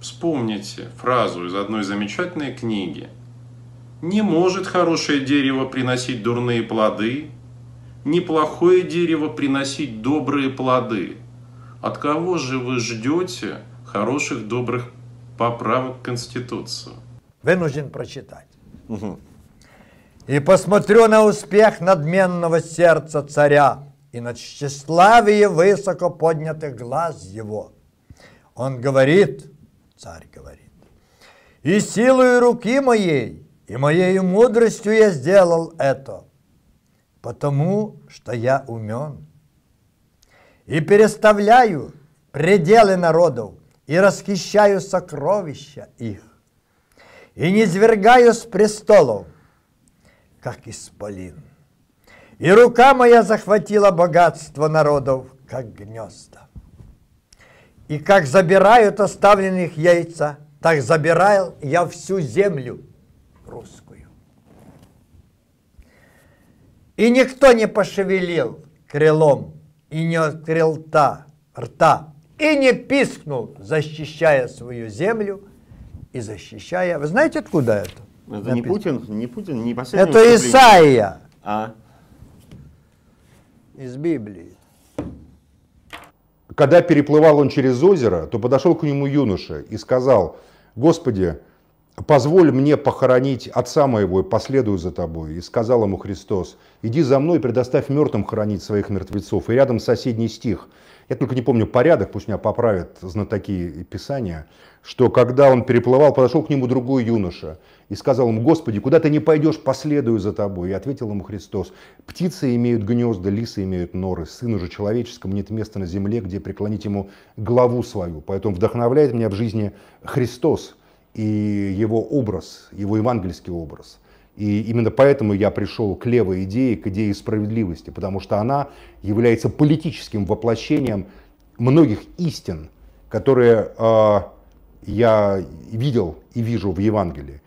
Вспомните фразу из одной замечательной книги. Не может хорошее дерево приносить дурные плоды, неплохое дерево приносить добрые плоды. От кого же вы ждете хороших добрых поправок к Конституцию? Вынужден прочитать. И посмотрю на успех надменного сердца царя и на тщеславие высоко поднятых глаз его. Он говорит, царь говорит, и силою руки моей, и моей мудростью я сделал это, потому что я умен. И переставляю пределы народов, и расхищаю сокровища их, и не свергаю с престолов, как исполин. И рука моя захватила богатство народов, как гнезда. И как забирают оставленных яйца, так забираю я всю землю русскую. И никто не пошевелил крылом, и не открыл та, рта, и не пискнул, защищая свою землю и защищая... Вы знаете, откуда это? Это не Путин, не Путин, не последний. Это Исаия А, из Библии. Когда переплывал он через озеро, то подошел к нему юноша и сказал, «Господи, позволь мне похоронить отца моего и последую за тобой». И сказал ему Христос, «Иди за мной, предоставь мертвым хоронить своих мертвецов». И рядом соседний стих, я только не помню порядок, пусть меня поправят знатоки Писания, что когда он переплывал, подошел к нему другой юноша и сказал ему, «Господи, куда ты не пойдешь, последую за тобой». И ответил ему Христос, «Птицы имеют гнезда, лисы имеют норы, сыну же человеческому нет места на земле, где преклонить ему главу свою». Поэтому вдохновляет меня в жизни Христос и его образ, его евангельский образ. И именно поэтому я пришел к левой идее, к идее справедливости, потому что она является политическим воплощением многих истин, которые э, я видел и вижу в Евангелии.